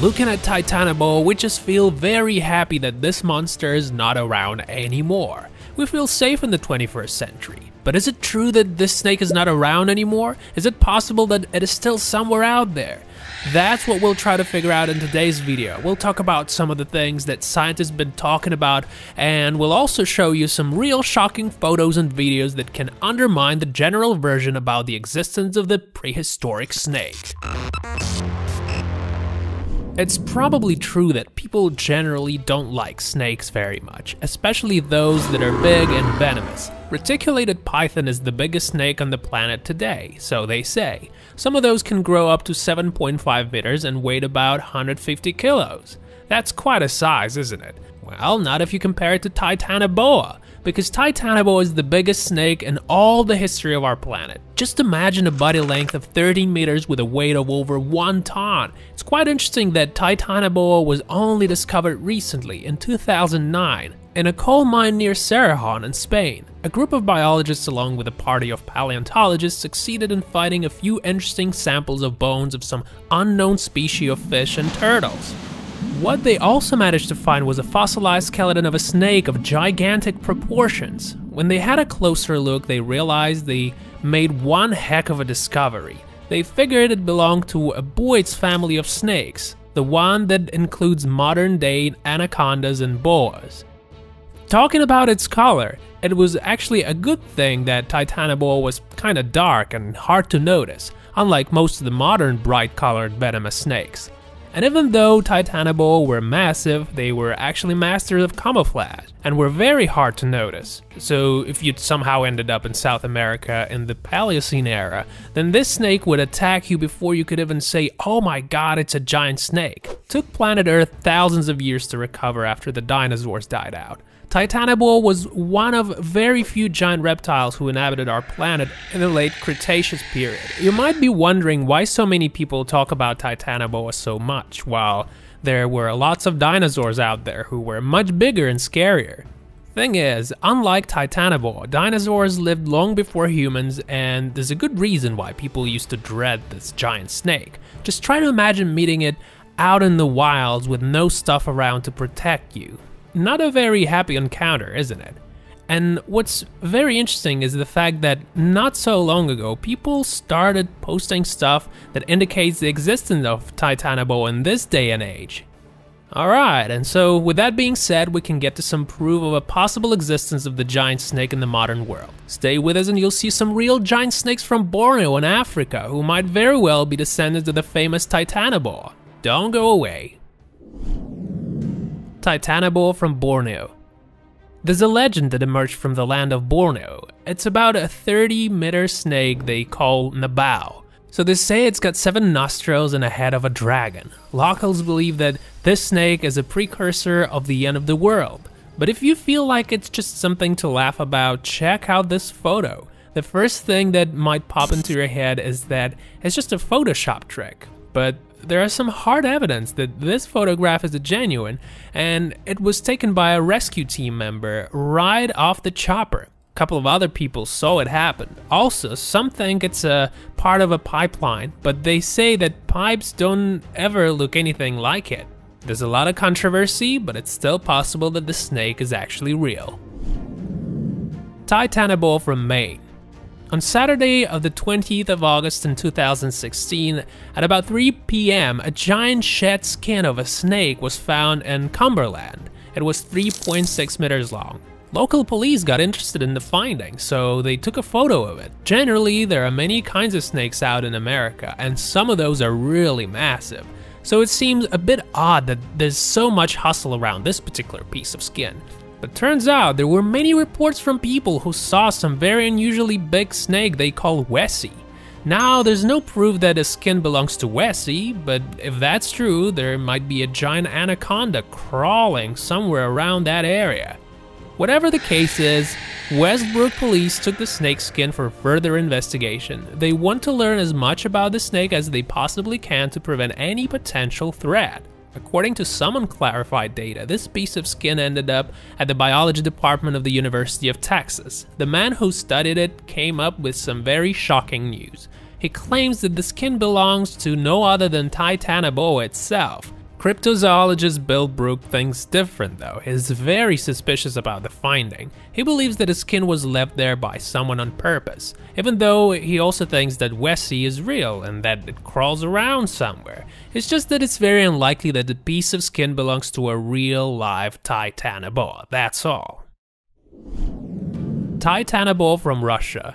Looking at Titanoboa, we just feel very happy that this monster is not around anymore. We feel safe in the 21st century. But is it true that this snake is not around anymore? Is it possible that it is still somewhere out there? That's what we'll try to figure out in today's video. We'll talk about some of the things that scientists been talking about and we'll also show you some real shocking photos and videos that can undermine the general version about the existence of the prehistoric snake. It's probably true that people generally don't like snakes very much, especially those that are big and venomous. Reticulated python is the biggest snake on the planet today, so they say. Some of those can grow up to 7.5 meters and weigh about 150 kilos. That's quite a size, isn't it? Well, not if you compare it to Titanoboa, because Titanoboa is the biggest snake in all the history of our planet. Just imagine a body length of 13 meters with a weight of over 1 ton. It's quite interesting that Titanoboa was only discovered recently, in 2009, in a coal mine near Cerrejón in Spain. A group of biologists along with a party of paleontologists succeeded in finding a few interesting samples of bones of some unknown species of fish and turtles. What they also managed to find was a fossilized skeleton of a snake of gigantic proportions. When they had a closer look, they realized they made one heck of a discovery. They figured it belonged to a Boids family of snakes, the one that includes modern day anacondas and boas. Talking about its color, it was actually a good thing that Titanoboa was kinda dark and hard to notice, unlike most of the modern bright colored venomous snakes. And even though Titanoboa were massive, they were actually masters of camouflage and were very hard to notice. So if you'd somehow ended up in South America in the Paleocene era, then this snake would attack you before you could even say, oh my god, it's a giant snake. Took planet Earth thousands of years to recover after the dinosaurs died out. Titanoboa was one of very few giant reptiles who inhabited our planet in the late Cretaceous period. You might be wondering why so many people talk about Titanoboa so much, while there were lots of dinosaurs out there who were much bigger and scarier. Thing is, unlike Titanoboa, dinosaurs lived long before humans and there's a good reason why people used to dread this giant snake. Just try to imagine meeting it out in the wilds with no stuff around to protect you. Not a very happy encounter, isn't it? And what's very interesting is the fact that not so long ago, people started posting stuff that indicates the existence of Titanoboa in this day and age. Alright, and so with that being said, we can get to some proof of a possible existence of the giant snake in the modern world. Stay with us and you'll see some real giant snakes from Borneo in Africa who might very well be descendants of the famous Titanoboa. Don't go away. Titanoboa from Borneo. There's a legend that emerged from the land of Borneo. It's about a 30 meter snake they call Nabau. So they say it's got seven nostrils and a head of a dragon. Locals believe that this snake is a precursor of the end of the world. But if you feel like it's just something to laugh about, check out this photo. The first thing that might pop into your head is that it's just a Photoshop trick. But there is some hard evidence that this photograph is a genuine, and it was taken by a rescue team member right off the chopper. A couple of other people saw it happen. Also, some think it's a part of a pipeline, but they say that pipes don't ever look anything like it. There's a lot of controversy, but it's still possible that the snake is actually real. Titanoboa from Maine. On Saturday of the 20th of August in 2016, at about 3 p.m., a giant shed skin of a snake was found in Cumberland. It was 3.6 meters long. Local police got interested in the finding, so they took a photo of it. Generally, there are many kinds of snakes out in America, and some of those are really massive. So it seems a bit odd that there's so much hustle around this particular piece of skin. But turns out there were many reports from people who saw some very unusually big snake they call Wessie. Now, there's no proof that the skin belongs to Wessie, but if that's true, there might be a giant anaconda crawling somewhere around that area. Whatever the case is, Westbrook police took the snake skin for further investigation. They want to learn as much about the snake as they possibly can to prevent any potential threat. According to some unclarified data, this piece of skin ended up at the biology department of the University of Texas. The man who studied it came up with some very shocking news. He claims that the skin belongs to no other than Titanoboa itself. Cryptozoologist Bill Brook thinks different though. He's very suspicious about the finding. He believes that his skin was left there by someone on purpose, even though he also thinks that Wessie is real and that it crawls around somewhere. It's just that it's very unlikely that the piece of skin belongs to a real live Titanoboa, that's all. Titanoboa from Russia.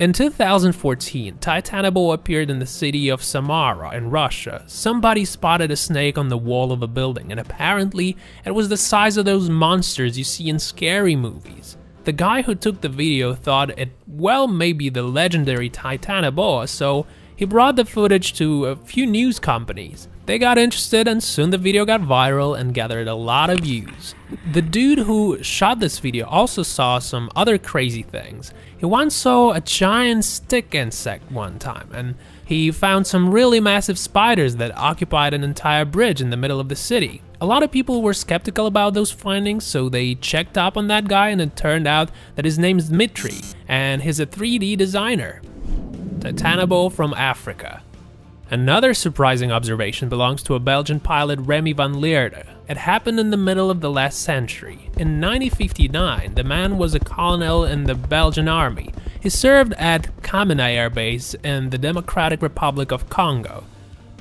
In 2014, Titanoboa appeared in the city of Samara in Russia. Somebody spotted a snake on the wall of a building, and apparently it was the size of those monsters you see in scary movies. The guy who took the video thought it well maybe the legendary Titanoboa, so he brought the footage to a few news companies. They got interested and soon the video got viral and gathered a lot of views. The dude who shot this video also saw some other crazy things. He once saw a giant stick insect one time and he found some really massive spiders that occupied an entire bridge in the middle of the city. A lot of people were skeptical about those findings, so they checked up on that guy and it turned out that his name is Dmitry and he's a 3D designer. Titanoboa from Africa. Another surprising observation belongs to a Belgian pilot Remy van Lierde. It happened in the middle of the last century. In 1959, the man was a colonel in the Belgian army. He served at Kamina Air Base in the Democratic Republic of Congo.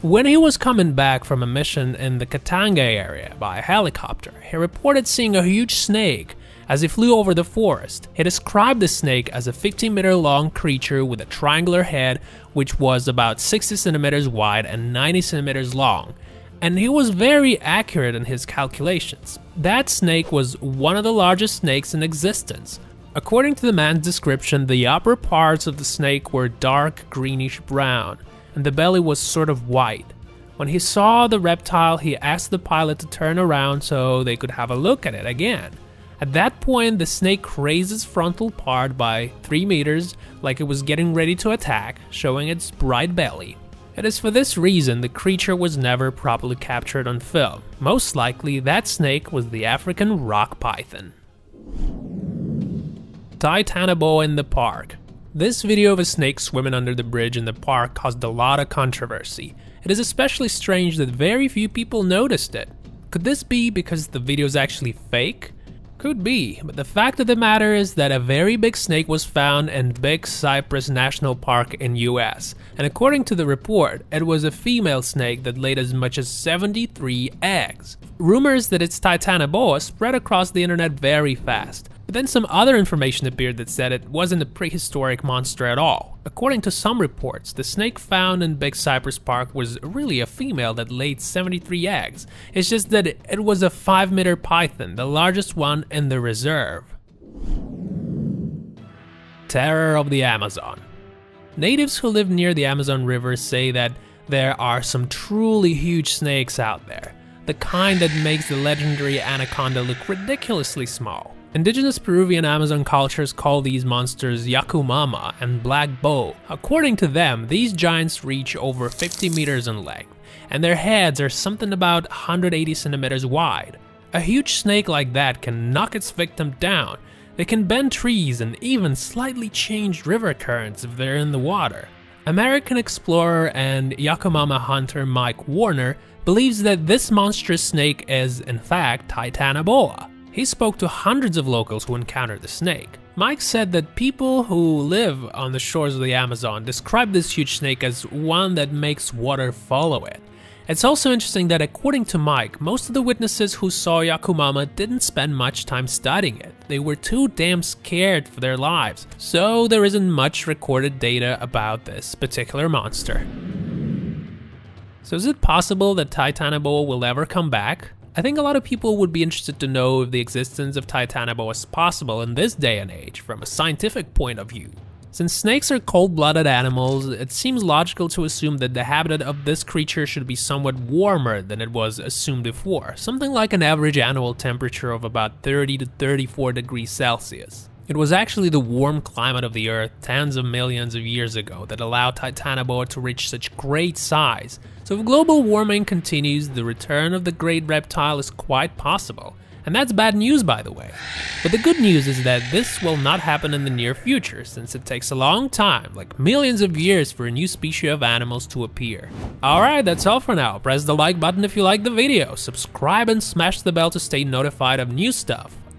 When he was coming back from a mission in the Katanga area by helicopter, he reported seeing a huge snake as he flew over the forest. He described the snake as a 15 meter long creature with a triangular head which was about 60 centimeters wide and 90 centimeters long. And he was very accurate in his calculations. That snake was one of the largest snakes in existence. According to the man's description, the upper parts of the snake were dark greenish brown, and the belly was sort of white. When he saw the reptile, he asked the pilot to turn around so they could have a look at it again. At that point, the snake raised its frontal part by 3 meters like it was getting ready to attack, showing its bright belly. It is for this reason the creature was never properly captured on film. Most likely, that snake was the African rock python. Titanoboa in the park. This video of a snake swimming under the bridge in the park caused a lot of controversy. It is especially strange that very few people noticed it. Could this be because the video is actually fake? Could be, but the fact of the matter is that a very big snake was found in Big Cypress National Park in US, and according to the report, it was a female snake that laid as much as 73 eggs. Rumors that it's Titanoboa spread across the internet very fast, but then some other information appeared that said it wasn't a prehistoric monster at all. According to some reports, the snake found in Big Cypress Park was really a female that laid 73 eggs. It's just that it was a 5 meter python, the largest one in the reserve. Terror of the Amazon. Natives who live near the Amazon River say that there are some truly huge snakes out there, the kind that makes the legendary anaconda look ridiculously small. Indigenous Peruvian Amazon cultures call these monsters Yakumama and Black Bow. According to them, these giants reach over 50 meters in length, and their heads are something about 180 centimeters wide. A huge snake like that can knock its victim down. They can bend trees and even slightly change river currents if they're in the water. American explorer and Yakumama hunter Mike Warner believes that this monstrous snake is, in fact, Titanoboa. He spoke to hundreds of locals who encountered the snake. Mike said that people who live on the shores of the Amazon describe this huge snake as one that makes water follow it. It's also interesting that according to Mike, most of the witnesses who saw Yakumama didn't spend much time studying it. They were too damn scared for their lives, so there isn't much recorded data about this particular monster. So is it possible that Titanoboa will ever come back? I think a lot of people would be interested to know if the existence of Titanoboa is possible in this day and age from a scientific point of view. Since snakes are cold-blooded animals, it seems logical to assume that the habitat of this creature should be somewhat warmer than it was assumed before, something like an average annual temperature of about 30 to 34 degrees Celsius. It was actually the warm climate of the Earth tens of millions of years ago that allowed Titanoboa to reach such great size. So if global warming continues, the return of the great reptile is quite possible. And that's bad news, by the way. But the good news is that this will not happen in the near future, since it takes a long time, like millions of years, for a new species of animals to appear. Alright, that's all for now. Press the like button if you liked the video, subscribe and smash the bell to stay notified of new stuff.